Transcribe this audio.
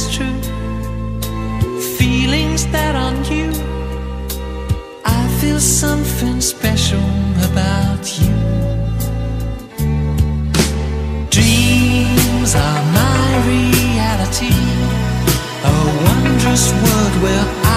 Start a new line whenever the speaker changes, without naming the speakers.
It's true. Feelings that aren't you. I feel something special about you. Dreams are my reality. A wondrous world where I